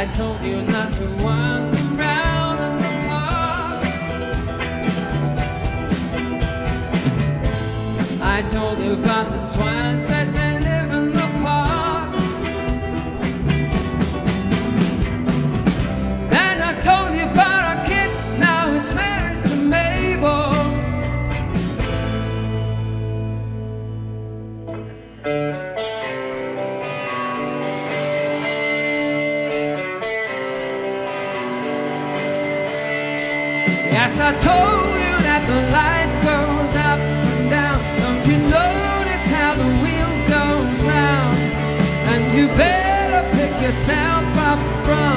I told you not to wander around in the park. I told you about the swans that bended. Yes, I told you that the light goes up and down. Don't you notice how the wheel goes round? And you better pick yourself up from